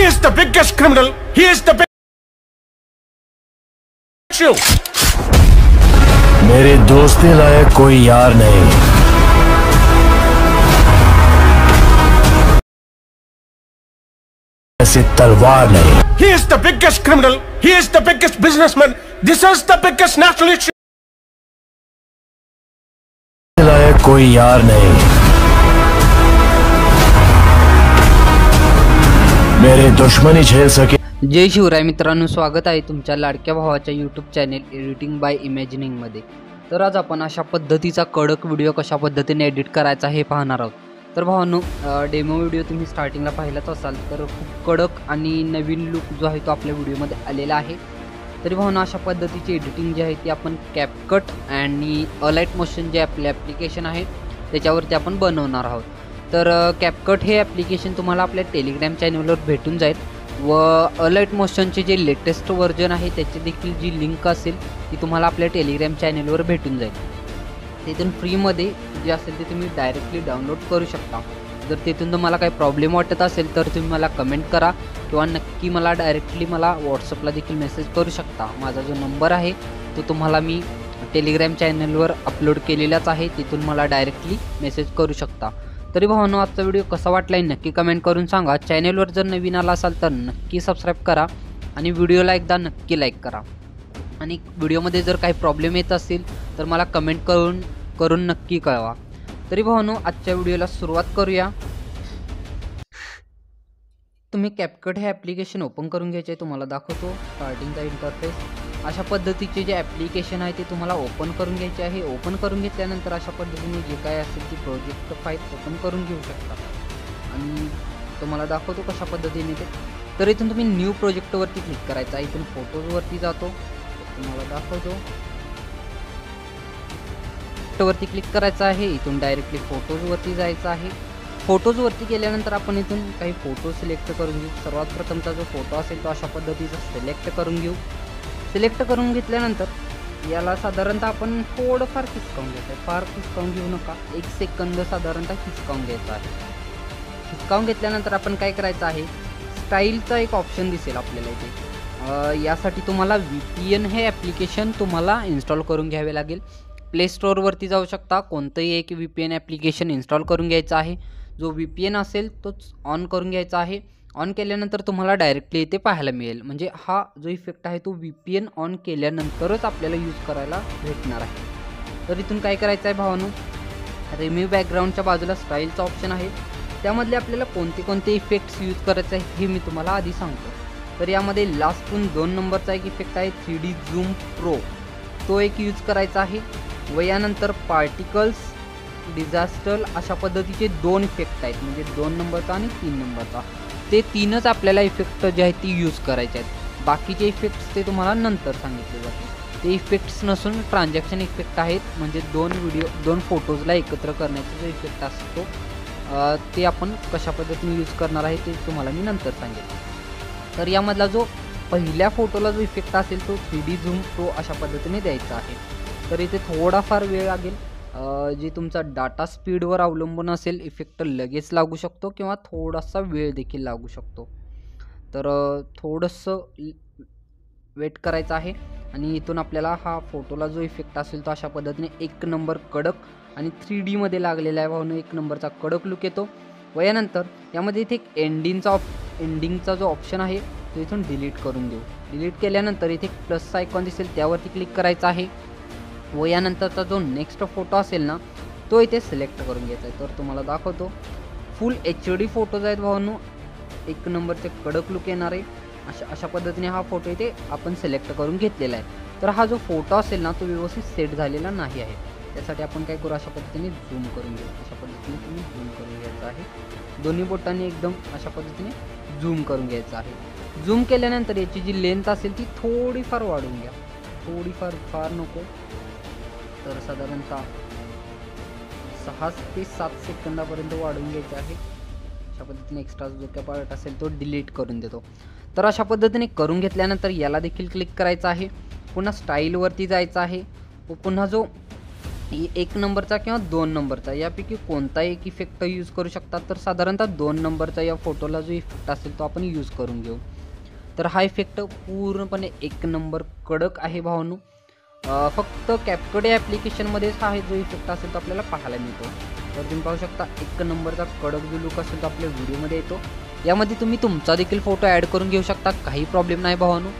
He is the biggest criminal. He is the biggest. You. मेरे दोस्ती लायक कोई यार नहीं ऐसे तलवार नहीं he is the biggest criminal he is the biggest businessman this is the biggest nationalist कोई यार नहीं मेरे दुश्मनी झेल सके। जय शिवराय मित्रांनो स्वागत आहे तुमच्या लाडक्या भावाच्या यूट्यूब चॅनेल एडिटिंग बाय इमॅजिनिंगमध्ये तर आज आपण अशा पद्धतीचा कडक व्हिडिओ कशा पद्धतीने एडिट करायचा हे पाहणार आहोत. तर भावांनो डेमो व्हिडिओ तुम्ही स्टार्टिंगला पाहिलाच असाल तर खूप कडक आणि नवीन लुक जो आहे तो आपल्या व्हिडिओमध्ये आलेला आहे. तरी भावना अशा पद्धतीची एडिटिंग जी आहे ती आपण कॅपकट आणि अलाईट मोशन जे आपले ॲप्लिकेशन आहे त्याच्यावरती आपण बनवणार आहोत. तर कॅपकट हे ॲप्लिकेशन तुम्हाला आपल्या टेलिग्राम चॅनलवर भेटून जाईल. व अलर्ट मोशनचे जे लेटेस्ट व्हर्जन आहे त्याची देखील जी लिंक असेल ती तुम्हाला आपल्या टेलिग्राम चॅनलवर भेटून जाईल. तिथून फ्रीमध्ये जे असेल ते तुम्ही डायरेक्टली डाउनलोड करू शकता. जर तिथून तुम्हाला काही प्रॉब्लेम वाटत असेल तर तुम्ही मला कमेंट करा किंवा नक्की मला डायरेक्टली मला व्हॉट्सअपला देखील मेसेज करू शकता. माझा जो नंबर आहे तो तुम्हाला मी टेलिग्राम चॅनलवर अपलोड केलेलाच आहे. तिथून मला डायरेक्टली मेसेज करू शकता. तरी भावानो आजचा व्हिडिओ कसा वाटला आहे नक्की कमेंट करून सांगा. चॅनलवर जर नवीन आला असाल तर नक्की सबस्क्राईब करा आणि व्हिडिओला एकदा नक्की लाईक करा. आणि व्हिडिओमध्ये जर काही प्रॉब्लेम येत असेल तर मला कमेंट करून करून नक्की कळवा. तरी भावानो आजच्या व्हिडिओला सुरुवात करूया. तुम्ही कॅपकट हे ॲप्लिकेशन ओपन करून घ्यायचे तुम्हाला दाखवतो. स्टार्टिंगचा इंटरफेस अशा पद्धतीचे जे ॲप्लिकेशन आहे ते तुम्हाला ओपन करून घ्यायचे आहे. ओपन करून घेतल्यानंतर अशा पद्धतीने जे काय असेल ती प्रोजेक्ट फाईल ओपन करून घेऊ शकता. आणि तुम्हाला दाखवतो कशा पद्धतीने ते. तर इथून तुम्ही न्यू प्रोजेक्टवरती क्लिक करायचा आहे. इथून फोटोजवरती जातो. तुम्हाला दाखवतो. वरती क्लिक करायचं आहे. इथून डायरेक्टली फोटोजवरती जायचं आहे. फोटोजवरती गेल्यानंतर आपण इथून काही फोटो सिलेक्ट करून घेऊ. सर्वात प्रथमचा जो फोटो असेल तो अशा पद्धतीचा सिलेक्ट करून घेऊ. सिलेक्ट करून घेतल्यानंतर याला साधारणतः आपण थोडंफार खिचकावून घ्यायचं आहे फार खिचकावून घेऊ नका. एक सेकंद साधारणतः खिचकावून घ्यायचा आहे. खिचकावून घेतल्यानंतर आपण काय करायचं आहे? स्टाईलचा एक ऑप्शन दिसेल आपल्याला इथे. यासाठी तुम्हाला व्ही पी एन हे ॲप्लिकेशन तुम्हाला इन्स्टॉल करून घ्यावे लागेल. प्ले स्टोअरवरती जाऊ शकता. कोणतंही एक V P N application install करून घ्यायचं आहे. जो व्ही पी एन असेल तोच ऑन करून घ्यायचा आहे. ऑन केल्यानंतर तुम्हाला डायरेक्टली इथे पाहायला मिळेल. म्हणजे हा जो इफेक्ट आहे तो व्ही पी एन ऑन केल्यानंतरच आपल्याला यूज करायला भेटणार आहे. तर इथून काय करायचं आहे भावानो? रेम्यू बॅकग्राऊंडच्या बाजूला स्टाईलचा ऑप्शन आहे. त्यामधले आपल्याला कोणते कोणते इफेक्ट्स यूज करायचे आहे हे मी तुम्हाला आधी सांगतो. तर यामध्ये लास्टून दोन नंबरचा एक इफेक्ट आहे थ्री डी झूम प्रो तो एक यूज करायचा आहे. व यानंतर पार्टिकल्स डिझास्टर अशा पद्धतीचे दोन इफेक्ट आहेत. म्हणजे दोन नंबरचा आणि तीन नंबरचा ते तीनच आपल्याला इफेक्ट जे आहेत ती यूज करायचे आहेत. बाकीचे इफेक्ट्स ते तुम्हाला नंतर सांगितले जाते ते इफेक्ट्स नसून ट्रान्झॅक्शन इफेक्ट आहेत. म्हणजे दोन व्हिडिओ दोन फोटोजला एकत्र करण्याचा जो इफेक्ट असतो ते आपण कशा पद्धतीने यूज करणार आहे ते तुम्हाला मी नंतर सांगेन. तर यामधला जो पहिल्या फोटोला जो इफेक्ट असेल तो थ्री डी झूम तो अशा पद्धतीने द्यायचा आहे. तर इथे थोडाफार वेळ लागेल. जे तुमचा डाटा स्पीडवर अवलंबून असेल इफेक्ट लगेच लागू शकतो किंवा थोडासा वेळ देखील लागू शकतो. तर थोडंसं वेट करायचं आहे आणि इथून आपल्याला हा फोटोला जो इफेक्ट असेल तो अशा पद्धतीने एक नंबर कडक आणि थ्री डीमध्ये लागलेला आहे भावनं एक नंबरचा कडक लुक येतो. व यानंतर यामध्ये इथे एक एंडिंगचा ऑप एंडिंगचा जो ऑप्शन आहे तो इथून डिलीट करून देऊ. डिलीट केल्यानंतर इथे प्लसचा आयकॉन दिसेल त्यावरती क्लिक करायचं आहे. व यानंतरचा जो नेक्स्ट फोटो असेल ना तो इथे सिलेक्ट करून घ्यायचा आहे तर तुम्हाला दाखवतो. फुल एच डी फोटोज आहेत भावांनो. एक नंबरचे कडक लुक येणार आहे. अशा अशा पद्धतीने हा फोटो इथे आपण सिलेक्ट करून घेतलेला आहे. तर हा जो फोटो असेल ना तो व्यवस्थित सेट झालेला नाही आहे. त्यासाठी आपण काय करू? अशा पद्धतीने झूम करून घेऊ. अशा पद्धतीने तुम्ही झूम करून घ्यायचं आहे. दोन्ही बोटांनी एकदम अशा पद्धतीने झूम करून घ्यायचं आहे. झूम केल्यानंतर याची जी लेंथ असेल ती थोडीफार वाढवून घ्या. थोडीफार फार नको. तर साधारणतः सहा ते सात सेकंदापर्यंत वाढवून घ्यायचे आहे. अशा पद्धतीने एक्स्ट्रा जो काय पार्ट असेल तो डिलीट करून देतो. तर अशा पद्धतीने करून घेतल्यानंतर याला देखील क्लिक करायचं आहे. पुन्हा स्टाईलवरती जायचं आहे. व पुन्हा जो एक नंबरचा किंवा दोन नंबरचा यापैकी कोणताही एक इफेक्ट यूज करू शकतात तर साधारणतः दोन नंबरचा या फोटोला जो इफेक्ट असेल तो आपण यूज करून घेऊ. तर हा इफेक्ट पूर्णपणे एक नंबर कडक आहे भावनू. फक्त कॅपकडे ॲप्लिकेशनमध्येच हा जो इफेक्ट असेल तो आपल्याला पाहायला मिळतो. तर तुम्ही पाहू शकता एक नंबरचा कडक जो लुक असेल तो आपल्या व्हिडिओमध्ये येतो. यामध्ये तुम्ही तुमचा देखील फोटो ॲड करून घेऊ शकता काही प्रॉब्लेम नाही भावानो.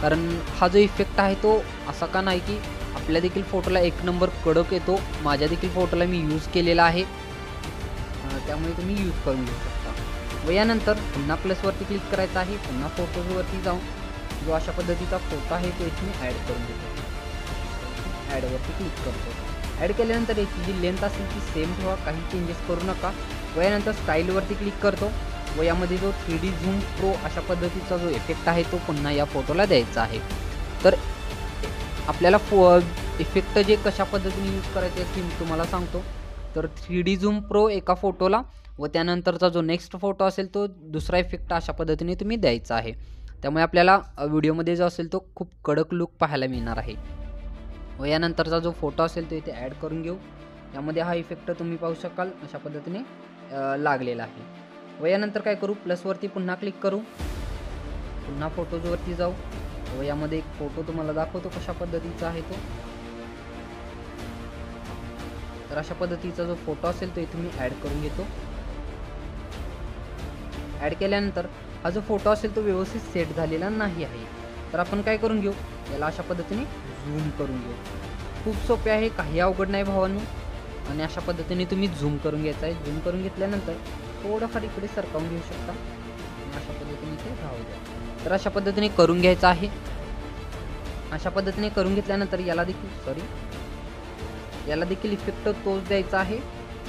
कारण हा जो इफेक्ट आहे तो असा का नाही की आपल्या देखील फोटोला एक नंबर कडक येतो. माझ्या देखील फोटोला मी यूज केलेला आहे. त्यामुळे तुम्ही यूज करून घेऊ शकता. व यानंतर पुन्हा प्लसवरती क्लिक करायचं आहे. पुन्हा फोटोजवरती जाऊन जो अशा पद्धतीचा फोटो आहे तो इथे मी ॲड करून घेतो. ॲडवरती क्लिक करतो. ॲड केल्यानंतर याची जी लेंथ असेल ती सेम ठेवा काही चेंजेस करू नका. व यानंतर स्टाईलवरती क्लिक करतो. व यामध्ये जो थ्री डी झूम प्रो अशा पद्धतीचा जो इफेक्ट आहे तो पुन्हा या फोटोला द्यायचा आहे. तर आपल्याला फो इफेक्ट जे कशा पद्धतीने यूज करायचे ते मी तुम्हाला सांगतो. तर थ्री डी झूम प्रो एका फोटोला व त्यानंतरचा जो नेक्स्ट फोटो असेल तो दुसरा इफेक्ट अशा पद्धतीने तुम्ही द्यायचा आहे. त्यामुळे आपल्याला व्हिडिओमध्ये जो असेल तो खूप कडक लुक पाहायला मिळणार आहे. व यानंतरचा जो फोटो असेल तो इथे ॲड करून घेऊ. यामध्ये हा इफेक्ट तुम्ही पाहू शकाल अशा पद्धतीने लागलेला आहे. व यानंतर काय करू? प्लसवरती पुन्हा क्लिक करू. पुन्हा फोटोजवरती जाऊ. व यामध्ये एक फोटो तुम्हाला दाखवतो कशा पद्धतीचा आहे तो. तर अशा पद्धतीचा जो फोटो असेल तो इथे मी ॲड करून घेतो. ॲड केल्यानंतर हा जो फोटो असेल तो व्यवस्थित सेट झालेला नाही आहे. तर आपण काय करून घेऊ? याला अशा पद्धतीने झूम करून घेऊ खूप सोपे आहे काही अवघड नाही भावांनो. आणि अशा पद्धतीने तुम्ही झूम करून घ्यायचं आहे झूम करून घेतल्यानंतर थोडंफार इकडे सरकावून घेऊ शकता. आणि अशा पद्धतीने ते राहू द्या. तर अशा पद्धतीने करून घ्यायचं आहे. अशा पद्धतीने करून घेतल्यानंतर याला देखील सॉरी याला देखील इफेक्ट तोच द्यायचा आहे.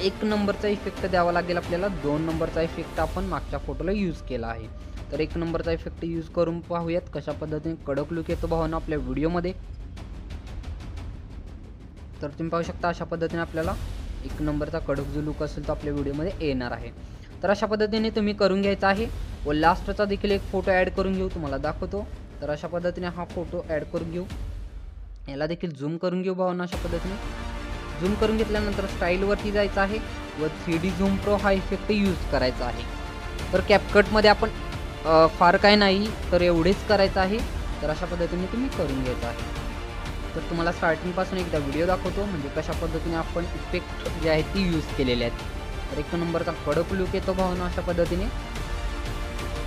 एक नंबरचा इफेक्ट द्यावा लागेल आपल्याला. दोन नंबरचा इफेक्ट आपण मागच्या फोटोला यूज केला आहे. तर एक नंबरचा इफेक्ट यूज करून पाहूयात कशा पद्धतीने कडक लुक येतो भावानं आपल्या व्हिडिओमध्ये तर तुम्ही पाहू शकता अशा पद्धतीने आपल्याला एक नंबरचा कडक जो लुक असेल तो आपल्या व्हिडिओमध्ये येणार आहे. तर अशा पद्धतीने तुम्ही करून घ्यायचा आहे व लास्टचा देखील एक फोटो ॲड करून घेऊ तुम्हाला दाखवतो. तर अशा पद्धतीने हा फोटो ॲड करून घेऊ. याला देखील झूम करून घेऊ भावना अशा पद्धतीने. झूम करून घेतल्यानंतर स्टाईलवरती जायचं आहे व थ्री डी झूम प्रो हा इफेक्ट यूज करायचा आहे. तर कॅपकटमध्ये आपण फार काय नाही तर एवढेच करायचं आहे. तर अशा पद्धतीने तुम्ही करून घ्यायचं आहे. तर तुम्हाला स्टार्टिंगपासून एकदा व्हिडिओ दाखवतो म्हणजे कशा पद्धतीने आपण इफेक्ट जे आहे ती यूज केलेले आहेत. तर एक नंबरचा कडक लुक येतो भावना अशा पद्धतीने.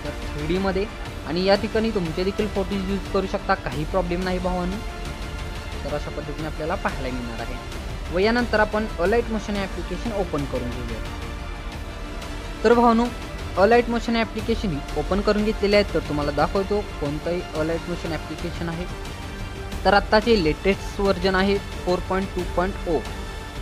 तर थ्री डीमध्ये आणि या ठिकाणी तुमचे देखील फोटोज यूज करू शकता काही प्रॉब्लेम नाही भावानं. तर अशा पद्धतीने आपल्याला पाहायला मिळणार आहे. व यानंतर आपण अलाईट मोशन ॲप्लिकेशन ओपन करून घेऊया. तर भावानो अलाईट मोशन ॲप्लिकेशन ओपन करून घेतलेले आहेत तर तुम्हाला दाखवतो कोणतंही अलाईट मोशन ॲप्लिकेशन आहे. तर आत्ताचे लेटेस्ट व्हर्जन आहे four point two point O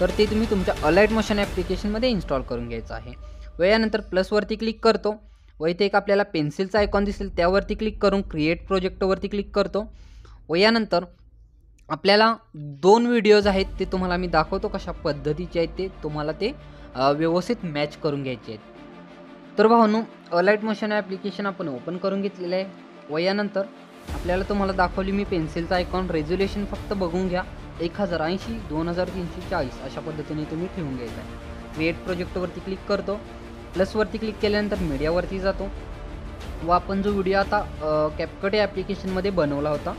तर ते तुम्ही तुमच्या अलाईट मोशन ॲप्लिकेशनमध्ये इन्स्टॉल करून घ्यायचं आहे. व यानंतर प्लसवरती क्लिक करतो व इथे एक आपल्याला पेन्सिलचा आयकॉन दिसेल त्यावरती क्लिक करून क्रिएट प्रोजेक्टवरती क्लिक करतो. व यानंतर आपल्याला दोन व्हिडिओज आहेत ते तुम्हाला मी दाखवतो कशा पद्धतीचे आहेत ते तुम्हाला ते व्यवस्थित मॅच करून घ्यायचे आहेत. तर भावनो अलाईट मोशन ॲप्लिकेशन आपण ओपन करून घेतलेलं आहे. व यानंतर आपल्याला तुम्हाला दाखवली मी पेन्सिलचा आयकॉन रेझोल्युशन फक्त बघून घ्या. एक हजार ऐंशी दोन हजार तीनशे चाळीस अशा पद्धतीने तुम्ही ठेवून घ्यायचं आहे. क्रिएट प्रोजेक्टवरती क्लिक करतो. प्लसवरती क्लिक केल्यानंतर मीडियावरती जातो. व आपण जो व्हिडिओ आता कॅपकट या ॲप्लिकेशनमध्ये बनवला होता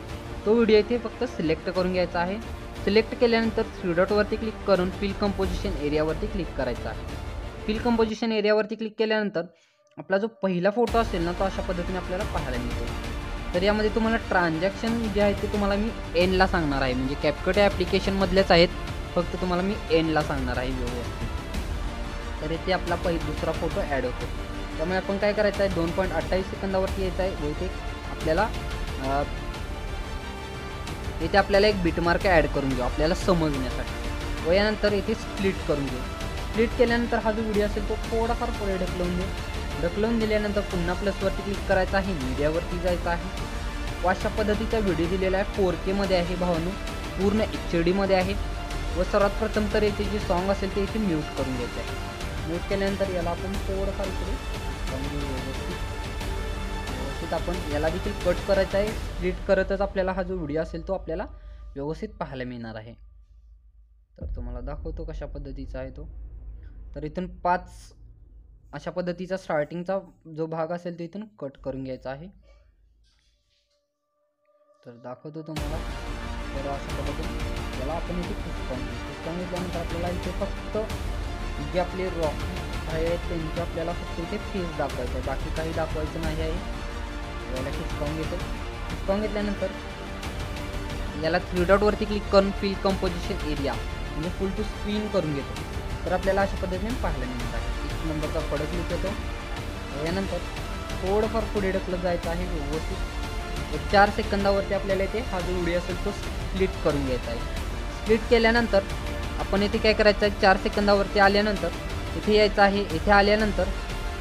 तो व्हिडिओ इथे फक्त सिलेक्ट करून घ्यायचा आहे. सिलेक्ट केल्यानंतर थ्री डॉटवरती क्लिक करून फिल कंपोजिशन एरियावरती क्लिक करायचा आहे. फिल कंपोजिशन एरियावरती क्लिक केल्यानंतर आपला जो पहिला फोटो असेल ना तो अशा पद्धतीने आपल्याला पाहायला मिळतो. तर यामध्ये तुम्हाला ट्रान्झॅक्शन जे आहे ते तुम्हाला मी एनला सांगणार आहे. म्हणजे कॅपकट या ॲप्लिकेशनमधलेच आहेत. फक्त तुम्हाला मी एनला सांगणार आहे व्यवस्थित. तर इथे आपला पहिला दुसरा फोटो ॲड होतो. त्यामुळे आपण काय करायचं आहे? दोन पॉईंट अठ्ठावीस सेकंदावरती यायचं आहे. व आपल्याला इथे आपल्याला एक बिटमार्क ॲड करून घेऊ. आपल्याला समजण्यासाठी. व यानंतर इथे स्प्लिट करून घेऊ. स्प्लिट केल्यानंतर हा जो व्हिडिओ असेल तो थोडाफार पुढे ढकलवून घेऊ ढकलून दिल्यानंतर पुन्हा प्लसवरती क्लिक करायचं आहे. मीडियावरती जायचं आहे. अशा पद्धतीचा व्हिडिओ दिलेला आहे. फोर केमध्ये आहे भावनो. पूर्ण एच डीमध्ये आहे. व सर्वात प्रथम तर याचे जे सॉन्ग असेल ते इथे म्यूट करून घ्यायचं आहे. म्यूट केल्यानंतर याला आपण थोडंफार इकडे व्यवस्थित. व्यवस्थित आपण याला देखील कट करायचा आहे. स्प्लिट करतच आपल्याला हा जो व्हिडिओ असेल तो आपल्याला व्यवस्थित पाहायला मिळणार आहे. तर तुम्हाला दाखवतो कशा पद्धतीचा आहे तो. तर इथून पाच अशा पद्धतीचा स्टार्टिंगचा जो भाग असेल तो इथून कट करून घ्यायचा आहे. तर दाखवतो तुम्हाला. तर अशा पद्धतीने त्याला आपण इथे पुस्तकावून घेऊ. घेतल्यानंतर आपल्याला इथे फक्त जे आपले रॉक आहे त्यांचे आपल्याला फक्त इथे फेस दाखवायचं आहे. बाकी काही दाखवायचं नाही आहे. याला खिसकावून घेतो. खिसकावून घेतल्यानंतर याला थ्री डॉटवरती क्लिक करून फील कंपोजिशन एरिया म्हणजे फुल टू स्क्रीन करून घेतो. तर आपल्याला अशा पद्धतीने पाहायला मिळणार आहे. एक नंबरचा फडक क्लिक येतो यानंतर थोडंफार पुढे ढकलत जायचं आहे व्यवस्थित. एक चार सेकंदावरती आपल्याला इथे हा जो व्हिडिओ असेल तो स्प्लिट करून घ्यायचा आहे. स्प्लिट केल्यानंतर आपण इथे काय करायचं आहे? चार सेकंदावरती आल्यानंतर इथे यायचं आहे. इथे आल्यानंतर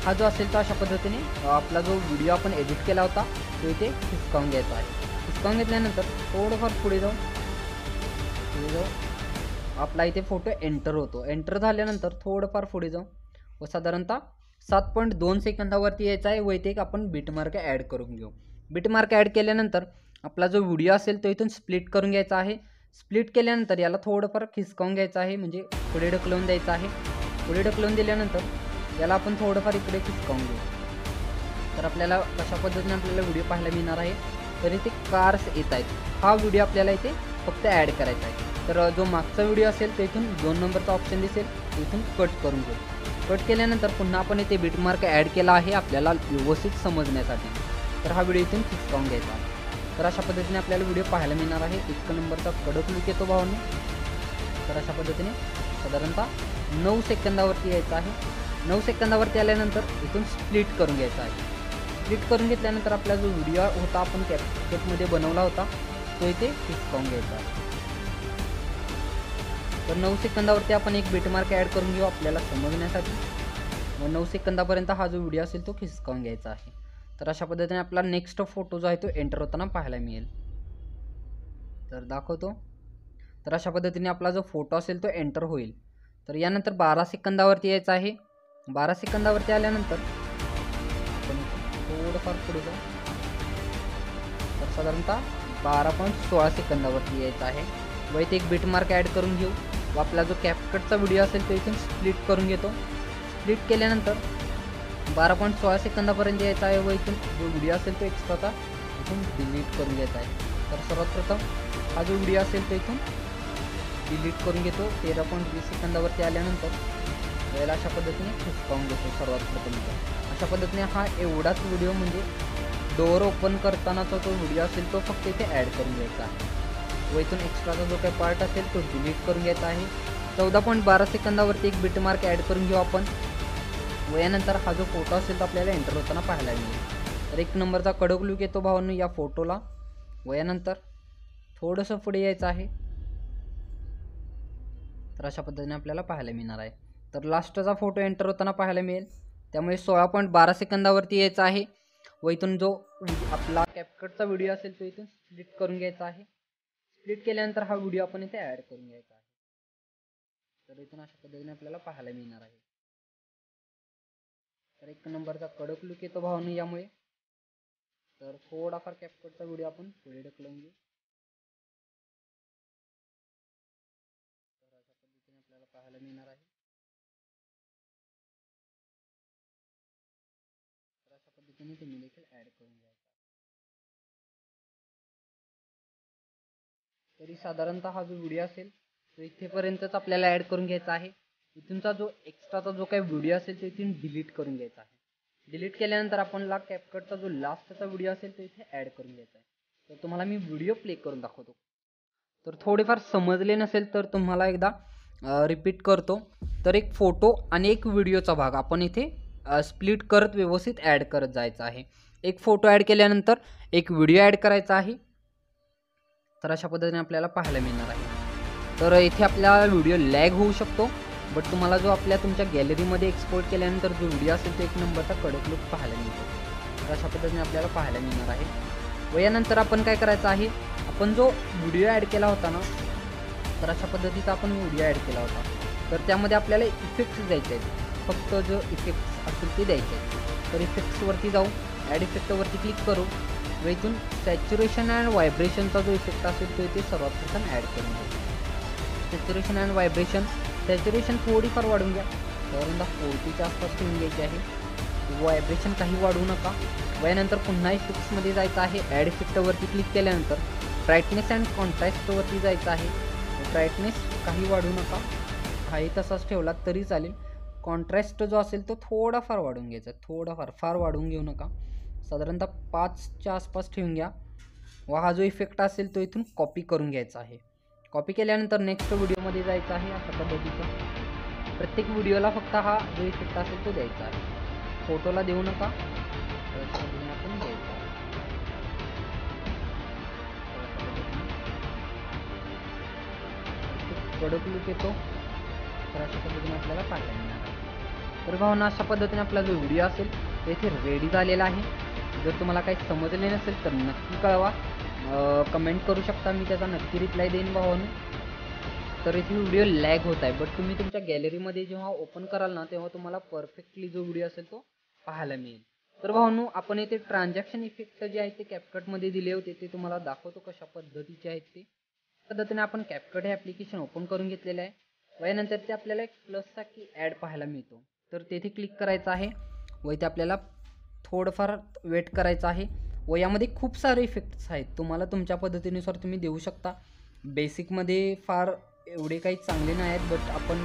हा जो असेल तो अशा पद्धतीने आपला जो व्हिडिओ आपण एडिट केला होता तो इथे हिसकावून घ्यायचा आहे. हिसकावून घेतल्यानंतर थोडंफार पुढे जाऊन पुढे जाऊ आपला इथे फोटो एंटर होतो. एंटर झाल्यानंतर थोडंफार पुढे जाऊ व साधारणतः सात पॉईंट दोन सेकंदावरती यायचा आहे व इथे एक आपण बिटमार्क ॲड करून घेऊ. बिटमार्क ॲड केल्यानंतर आपला जो व्हिडिओ असेल तो इथून स्प्लिट करून घ्यायचा आहे. स्प्लिट केल्यानंतर याला थोडंफार खिसकावून घ्यायचं आहे म्हणजे पुढे ढकलवून द्यायचं आहे. पुढे ढकलवून दिल्यानंतर याला आपण थोडंफार इकडे खिसकावून घेऊ. तर आपल्याला कशा पद्धतीने आपल्याला व्हिडिओ पाहायला मिळणार आहे? तर इथे कार्स येत आहेत. हा व्हिडिओ आपल्याला इथे फक्त ॲड करायचा आहे. तर जो मागचा व्हिडिओ असेल तो इथून दोन नंबरचा ऑप्शन दिसेल. इथून कट करून घेऊ. कट केल्यानंतर पुन्हा आपण इथे बिटमार्क ॲड केला आहे आपल्याला व्यवस्थित समजण्यासाठी. तर हा व्हिडिओ इथून खिसकावून घ्यायचा आहे. तर अशा पद्धतीने आपल्याला व्हिडिओ पाहायला मिळणार आहे. एक नंबरचा कडक लुक येतो भावाने. तर अशा पद्धतीने साधारणतः नऊ सेकंदावरती यायचं आहे. नऊ सेकंदावरती आल्यानंतर इथून स्प्लिट करून घ्यायचा आहे. स्प्लिट करून घेतल्यानंतर आपला जो व्हिडिओ होता आपण कॅपकटमध्ये बनवला होता तो इथे खिसकावून घ्यायचा आहे. तर नऊ सेकंदावरती आपण एक बेटमार्क ॲड करून घेऊ आपल्याला समजण्यासाठी. व नऊ सेकंदापर्यंत हा जो व्हिडिओ असेल तो खिसकावून घ्यायचा आहे. तर अशा पद्धतीने आपला नेक्स्ट फोटो जो आहे तो एंटर होताना पाहायला मिळेल. तर दाखवतो. तर अशा पद्धतीने आपला जो फोटो असेल तो एंटर होईल. तर यानंतर बारा सेकंदावरती यायचं आहे. बारा सेकंदावरती आल्यानंतर थोडंफार पुढे जाऊ. तर साधारणतः बारा पॉईंट सोळा सेकंदावरती यायचं आहे. व इथे एक बिटमार्क ॲड करून घेऊ. व आपला जो कॅपकटचा व्हिडिओ असेल तो इथून स्प्लिट करून घेतो. स्प्लिट केल्यानंतर बारा पॉईंट सोळा सेकंदापर्यंत यायचा आहे व इथून जो व्हिडिओ असेल तो एक्स्ट्राचा इथून डिलीट करून घ्यायचा आहे. तर सर्वात प्रथम हा जो व्हिडिओ असेल तो इथून डिलीट करून घेतो. तेरा पॉईंट वीस सेकंदावरती आल्यानंतर याला अशा पद्धतीने खिसकावून घेतो सर्वात प्रथम. अशा पद्धतीने हा एवढाच व्हिडिओ म्हणजे डोअर ओपन करतानाचा जो व्हिडिओ असेल तो फक्त इथे ॲड करून घ्यायचा आहे. व इथून एक्स्ट्राचा जो काही पार्ट असेल तो डिलीट करून घ्यायचा आहे. चौदा पॉईंट बारा सेकंदावरती एक बिटमार्क ॲड करून घेऊ आपण. व यानंतर हा जो फोटो असेल तो आपल्याला एंटर होताना पाहायला मिळेल. तर एक नंबरचा कडक लुक येतो भावांनो या फोटोला व यानंतर थोडंसं पुढे यायचं आहे. तर अशा पद्धतीने आपल्याला पाहायला मिळणार आहे. तर लास्टचा फोटो एंटर होताना पाहायला मिळेल. त्यामुळे सोळा पॉईंट बारा सेकंदावरती यायचा आहे. व इथून जो आपला कॅपकटचा व्हिडिओ असेल तो इथून स्प्लिट करून घ्यायचा आहे. क्लिक केल्यानंतर हा व्हिडिओ आपण इथे ॲड करून घ्यायचा आहे. तर इथून अशा पद्धतीने आपल्याला पाहायला मिळणार आहे. तर एक नंबरचा कडक लुक येतो भावानं यामुळे. तर थोडाफार कॅपकटचा व्हिडिओ आपण पुढे ढकलून घेऊ. तर अशा पद्धतीने आपल्याला पाहायला मिळणार आहे. तर अशा पद्धतीने तुम्ही देखील ॲड करून घ्यायचा. तरी साधारणतः हा जो व्हिडिओ असेल तो इथेपर्यंतच आपल्याला ॲड करून घ्यायचा आहे. इथूनचा जो एक्स्ट्राचा जो काही व्हिडिओ असेल तो इथून डिलीट करून घ्यायचा आहे. डिलीट केल्यानंतर आपण ला कॅपकटचा जो लास्टचा व्हिडिओ असेल तो इथे ॲड करून घ्यायचा आहे. तर तुम्हाला मी व्हिडिओ प्ले करून दाखवतो. तर थोडेफार समजले नसेल तर तुम्हाला एकदा रिपीट करतो. तर एक फोटो आणि एक व्हिडिओचा भाग आपण इथे स्प्लिट करत व्यवस्थित ॲड करत जायचा आहे. एक फोटो ॲड केल्यानंतर एक व्हिडिओ ॲड करायचा आहे. तर अशा पद्धतीने आपल्याला पाहायला मिळणार आहे. तर इथे आपला व्हिडिओ लॅग होऊ शकतो बट तुम्हाला जो आपल्या तुमच्या गॅलरीमध्ये एक्सपोर्ट केल्यानंतर जो व्हिडिओ असेल तो एक नंबरचा कडक लुक पाहायला मिळतो. तर अशा पद्धतीने आपल्याला पाहायला मिळणार आहे. व यानंतर आपण काय करायचं आहे आपण जो व्हिडिओ ॲड केला होता ना तर अशा पद्धतीचा आपण व्हिडिओ ॲड केला होता. तर त्यामध्ये आपल्याला इफेक्ट्स द्यायचे आहेत. फक्त जो इफेक्ट्स असतील ते द्यायचे आहेत. तर इफेक्ट्सवरती जाऊ ॲड इफेक्टवरती क्लिक करू. व इथून सॅच्युरेशन अँड व्हायब्रेशनचा जो इफेक्ट असेल तो इथे सर्वात प्रथम ॲड करून घ्या सॅच्युरेशन अँड व्हायब्रेशन सॅच्युरेशन थोडीफार वाढून घ्या. साधारणतः फोर्टीच्या आसपास ठेवून घ्यायची आहे. व्हायब्रेशन काही वाढवू नका. यानंतर पुन्हा इफेक्ट्समध्ये जायचं आहे. ॲड इफेक्टवरती क्लिक केल्यानंतर ब्राईटनेस अँड कॉन्ट्रास्टवरती जायचं आहे. ब्राईटनेस काही वाढवू नका. हाही तसाच ठेवला तरी चालेल. कॉन्ट्रास्ट जो असेल तो थोडाफार वाढून घ्यायचा. थोडाफार फार वाढवून घेऊ नका. साधारणतः पाचच्या आसपास ठेवून घ्या. व हा जो इफेक्ट असेल तो इथून कॉपी करून घ्यायचा आहे. कॉपी केल्यानंतर नेक्स्ट व्हिडिओमध्ये जायचं आहे अशा पद्धतीचं. प्रत्येक व्हिडिओला फक्त हा जो इफेक्ट असेल तो द्यायचा आहे. फोटोला देऊ नका. पद्धतीने आपण द्यायचा कडक लूक येतो. तर अशा पद्धतीने आपल्याला पाहायला मिळणार तर भावना अशा पद्धतीने आपला जो व्हिडिओ असेल तो रेडी झालेला आहे. जर तुम्हाला काही समजले नसेल तर नक्की कळवा. कमेंट करू शकता मी त्याचा नक्की रिप्लाय देईन भावानं. तर इथे व्हिडिओ लॅग होत आहे बट तुम्ही तुमच्या गॅलरीमध्ये जेव्हा ओपन कराल ना तेव्हा तुम्हाला परफेक्टली जो व्हिडिओ असेल तो पाहायला मिळेल. तर भावानो आपण इथे ट्रान्झॅक्शन इफेक्ट जे आहेत ते कॅपकटमध्ये दिले होते ते तुम्हाला दाखवतो कशा पद्धतीचे आहेत ते. पद्धतीने आपण कॅपकट हे ॲप्लिकेशन ओपन करून घेतलेलं आहे. व यानंतर ते आपल्याला एक प्लसचा की ॲड पाहायला मिळतो. तर तेथे क्लिक करायचं आहे. व इथे आपल्याला थोडंफार वेट करायचं आहे. व यामध्ये खूप सारे इफेक्ट्स आहेत. तुम्हाला तुमच्या पद्धतीनुसार तुम्ही देऊ शकता. बेसिकमध्ये फार एवढे काही चांगले नाही आहेत बट आपण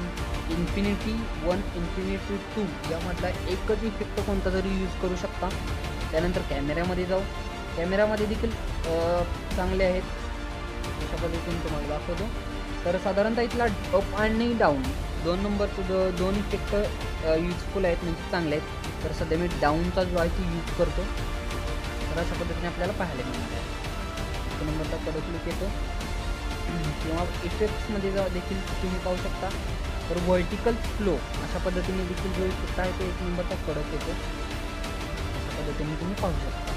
इन्फिनिटी वन इन्फिनिटी टू यामधला एकच इफेक्ट कोणता तरी यूज करू शकता. त्यानंतर कॅमेऱ्यामध्ये जाऊ. कॅमेऱ्यामध्ये देखील चांगले आहेत. अशा पद्धतीने तुम्हाला दाखवतो. तर साधारणतः इथला अप आणि डाऊन दोन नंबर दोन इफेक्ट युजफुल आहेत म्हणजे चांगले आहेत. तर सध्या मी डाऊनचा जो आहे तो यूज करतो तर अशा पद्धतीने आपल्याला पाहायला मिळणार आहे. एक नंबरचा कडक क्लिक येतो. किंवा इफेक्ट्समध्ये जा देखील तुम्ही पाहू शकता तर व्हर्टिकल फ्लो अशा पद्धतीने देखील जो इफेक्ट आहे तो एक नंबरचा कडक येतो. अशा पद्धतीने तुम्ही पाहू शकता.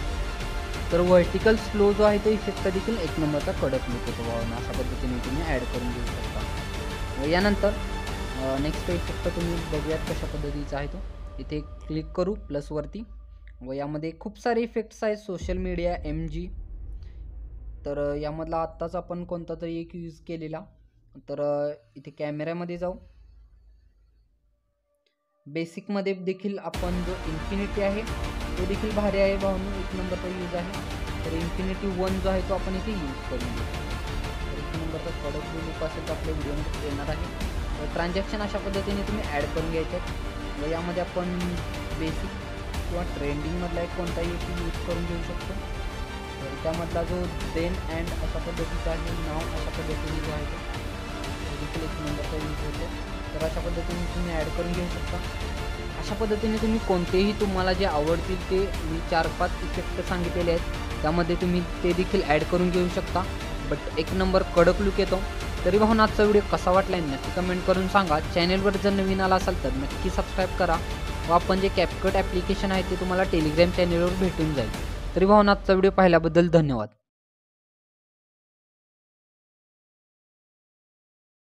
तर व्हर्टिकल स्लो जो आहे तो इफेक्ट देखील एक नंबरचा कडक मिळतो तो भावना अशा पद्धतीने तुम्ही ॲड करून घेऊ शकता. यानंतर नेक्स्ट इफेक्ट तुम्ही बघूयात कशा पद्धतीचा आहे तो. इथे क्लिक करू प्लसवरती व यामध्ये खूप सारे इफेक्ट्स आहेत सोशल मीडिया एम जी तर यामधला आत्ताच आपण कोणता तरी एक यूज केलेला. तर इथे कॅमेऱ्यामध्ये जाऊ. बेसिकमध्ये देखील आपण जो इन्फिनिटी आहे तो देखील भारी आहे भावनो एक नंबरचा यूज आहे. तर इन्फिनिटी वन जो आहे तो आपण इथे यूज करून तर एक नंबरचा प्रॉडक्ट लुक असेल तर आपल्या व्हिडिओमध्ये येणार आहे. तर ट्रान्झॅक्शन अशा पद्धतीने तुम्ही ॲड करून घ्यायचे. व यामध्ये आपण बेसिक किंवा ट्रेंडिंगमधला एक कोणताही एक यूज करून घेऊ शकतो. तर त्यामधला जो देन अँड अशा पद्धतीचा आहे नाव अशा पद्धतीने जो आहे तो देखील एक नंबरचा यूज होतो. तर अशा पद्धतीने तुम्ही ॲड करून घेऊ शकता. अशा पद्धतीने तुम्ही कोणतेही तुम्हाला जे आवडतील ते मी चार पाच इफेक्ट सांगितलेले आहेत. त्यामध्ये तुम्ही ते देखील ॲड करून घेऊ शकता. बट एक नंबर कडक लुक येतो. तरी भाऊन आजचा व्हिडिओ कसा वाटला आहे नक्की कमेंट करून सांगा. चॅनेलवर जर नवीन आला असाल तर नक्की सबस्क्राईब करा. व आपण जे कॅपकट ॲप्लिकेशन आहे ते तुम्हाला टेलिग्राम चॅनेलवर भेटून जाईल. तरी भाऊन आजचा व्हिडिओ पाहिल्याबद्दल धन्यवाद.